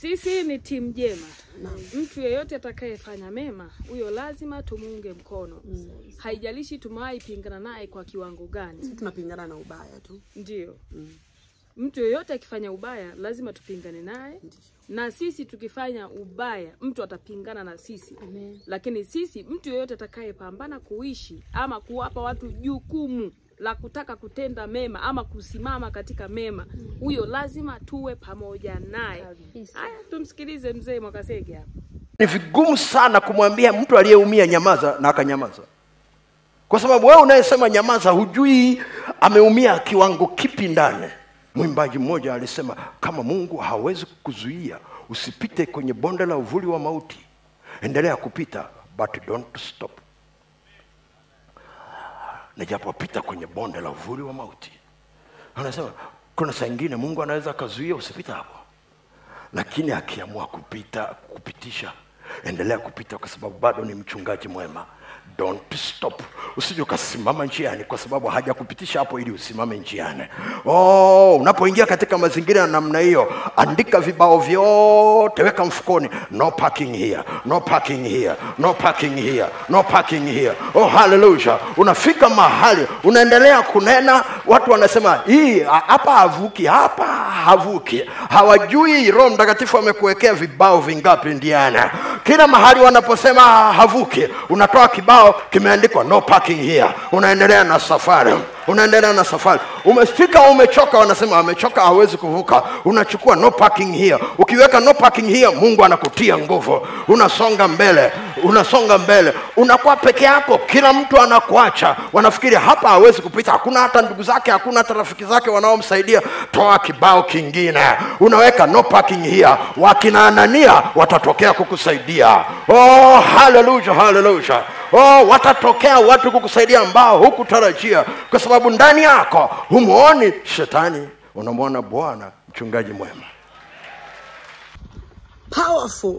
Sisi ni timu jema. Mtu yeyote atakayefanya mema, huyo lazima tumuunge mkono. mm. Haijalishi tumewaipingana naye kwa kiwango gani. Sisi tunapingana na ubaya tu Ndio. mm. Mtu yeyote akifanya ubaya lazima tupingane naye, na sisi tukifanya ubaya mtu atapingana na sisi. Amen. Lakini sisi, mtu yeyote atakayepambana kuishi ama kuwapa watu jukumu la kutaka kutenda mema ama kusimama katika mema, huyo lazima tuwe pamoja naye. Haya, tumsikilize mzee Mwakasege hapa. Ni vigumu sana kumwambia mtu aliyeumia nyamaza na akanyamaza, kwa sababu wewe unayesema nyamaza hujui ameumia kiwango kipi ndani. Mwimbaji mmoja alisema kama Mungu hawezi kukuzuia usipite kwenye bonde la uvuli wa mauti, endelea kupita, but don't stop. Nijapopita kwenye bonde la uvuli wa mauti, anasema kuna saa ingine Mungu anaweza akazuia usipita hapo. Lakini akiamua kupita kupitisha endelea kupita kwa sababu bado ni mchungaji mwema. Don't stop usije ukasimama njiani kwa sababu hajakupitisha hapo ili usimame njiani. Oh, unapoingia katika mazingira ya namna hiyo andika vibao vyote weka mfukoni. No parking here no parking here no parking here no parking here. Oh haleluya unafika mahali unaendelea kunena watu wanasema hii hapa havuki hapa havuki. Hawajui roho mtakatifu amekuwekea vibao vingapi ndiana kila mahali wanaposema havuki unatoa kibao kimeandikwa no parking here. Unaendelea na safari unaendelea na safari. Umefika umechoka wanasema amechoka hawezi kuvuka. Unachukua no parking here. Ukiweka no parking here mungu anakutia nguvu. Unasonga mbele unasonga mbele. Unakuwa peke yako. Kila mtu anakuacha. Wanafikiri hapa hawezi kupita. Hakuna hata ndugu zake hakuna hata rafiki zake wanaomsaidia. Toa kibao kingine. Unaweka no parking here. Wakina anania watatokea kukusaidia. Oh haleluya haleluya oh watatokea watu kukusaidia ambao hukutarajia. Kwa sababu ndani yako humwoni shetani. Unamwona bwana mchungaji mwema. Powerful